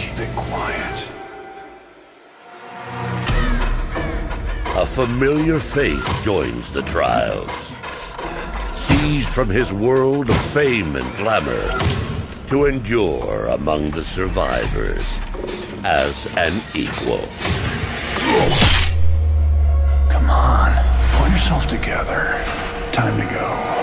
keep it quiet. A familiar face joins the trials. Seized from his world of fame and glamour to endure among the survivors as an equal. Come on, pull yourself together. Time to go.